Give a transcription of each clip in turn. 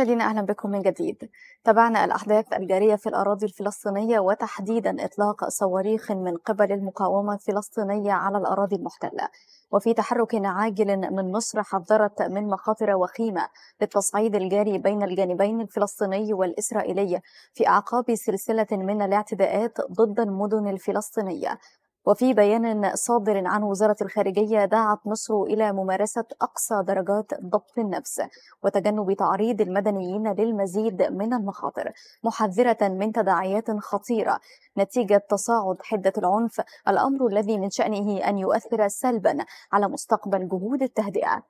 مشاهدينا أهلا بكم من جديد. تابعنا الأحداث الجارية في الأراضي الفلسطينية وتحديدا إطلاق صواريخ من قبل المقاومة الفلسطينية على الأراضي المحتلة. وفي تحرك عاجل من مصر حذرت من مخاطر وخيمة للتصعيد الجاري بين الجانبين الفلسطيني والإسرائيلي في أعقاب سلسلة من الاعتداءات ضد المدن الفلسطينية. وفي بيان صادر عن وزارة الخارجية دعت مصر إلى ممارسة أقصى درجات ضبط النفس وتجنب تعريض المدنيين للمزيد من المخاطر محذرة من تداعيات خطيرة. نتيجة تصاعد حدة العنف الأمر الذي من شأنه أن يؤثر سلبا على مستقبل جهود التهدئة.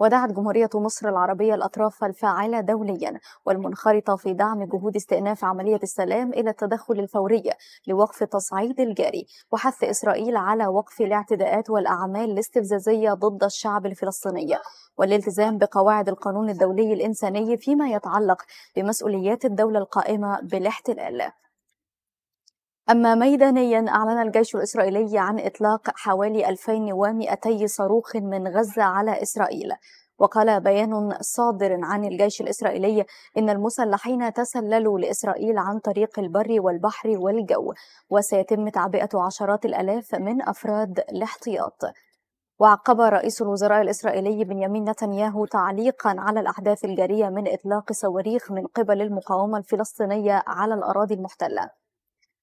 ودعت جمهورية مصر العربية الأطراف الفاعلة دوليا والمنخرطة في دعم جهود استئناف عملية السلام إلى التدخل الفوري لوقف التصعيد الجاري وحث إسرائيل على وقف الاعتداءات والأعمال الاستفزازية ضد الشعب الفلسطيني والالتزام بقواعد القانون الدولي الإنساني فيما يتعلق بمسؤوليات الدولة القائمة بالاحتلال. أما ميدانيا أعلن الجيش الإسرائيلي عن إطلاق حوالي 2200 صاروخ من غزة على إسرائيل. وقال بيان صادر عن الجيش الإسرائيلي إن المسلحين تسللوا لإسرائيل عن طريق البر والبحر والجو وسيتم تعبئة عشرات الآلاف من أفراد الاحتياط. وعقب رئيس الوزراء الإسرائيلي بنيامين نتنياهو تعليقا على الأحداث الجارية من إطلاق صواريخ من قبل المقاومة الفلسطينية على الأراضي المحتلة.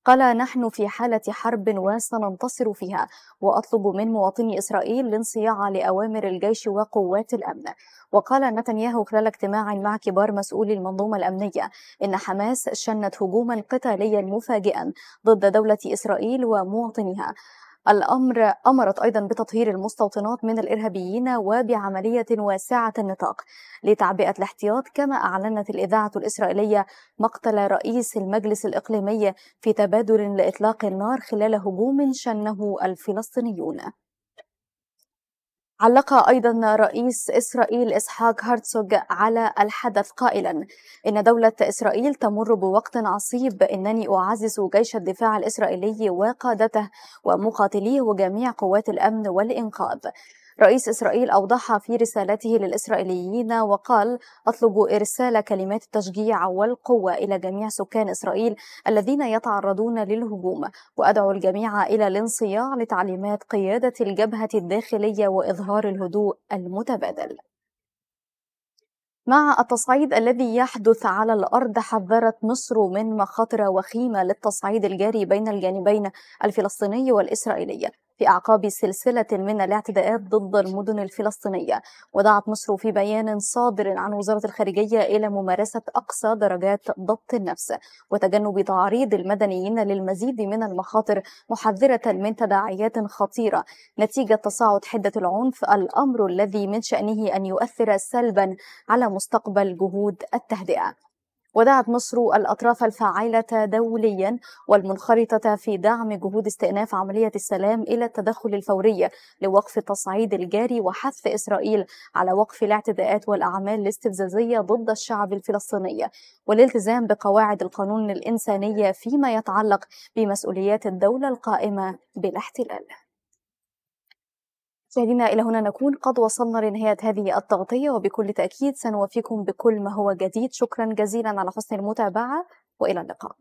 قال نحن في حالة حرب وسننتصر فيها وأطلب من مواطني إسرائيل الانصياع لأوامر الجيش وقوات الأمن وقال نتنياهو خلال اجتماع مع كبار مسؤولي المنظومة الأمنية إن حماس شنت هجوما قتاليا مفاجئا ضد دولة إسرائيل ومواطنيها الأمر أمرت أيضا بتطهير المستوطنات من الإرهابيين وبعملية واسعة النطاق لتعبئة الاحتياط كما أعلنت الإذاعة الإسرائيلية مقتل رئيس المجلس الإقليمي في تبادل لإطلاق النار خلال هجوم شنه الفلسطينيون. علق أيضا رئيس إسرائيل إسحاق هرتسوغ على الحدث قائلا إن دولة إسرائيل تمر بوقت عصيب إنني أعزز جيش الدفاع الإسرائيلي وقادته ومقاتليه وجميع قوات الأمن والإنقاذ. رئيس إسرائيل أوضح في رسالته للإسرائيليين وقال أطلب إرسال كلمات التشجيع والقوة إلى جميع سكان إسرائيل الذين يتعرضون للهجوم وأدعو الجميع إلى الانصياع لتعليمات قيادة الجبهة الداخلية وإظهار الهدوء المتبادل مع التصعيد الذي يحدث على الأرض حذرت مصر من مخاطر وخيمة للتصعيد الجاري بين الجانبين الفلسطيني والإسرائيلي. في أعقاب سلسلة من الاعتداءات ضد المدن الفلسطينية ودعت مصر في بيان صادر عن وزارة الخارجية إلى ممارسة أقصى درجات ضبط النفس وتجنب تعريض المدنيين للمزيد من المخاطر محذرة من تداعيات خطيرة. نتيجة تصاعد حدة العنف الأمر الذي من شأنه أن يؤثر سلبا على مستقبل جهود التهدئة. ودعت مصر الأطراف الفاعلة دوليا والمنخرطة في دعم جهود استئناف عملية السلام إلى التدخل الفوري لوقف التصعيد الجاري وحث إسرائيل على وقف الاعتداءات والأعمال الاستفزازية ضد الشعب الفلسطيني. والالتزام بقواعد القانون الإنساني فيما يتعلق بمسؤوليات الدولة القائمة بالاحتلال. مشاهدينا إلى هنا نكون. قد وصلنا لنهاية هذه التغطية وبكل تأكيد سنوفيكم بكل ما هو جديد. شكرا جزيلا على حسن المتابعة وإلى اللقاء.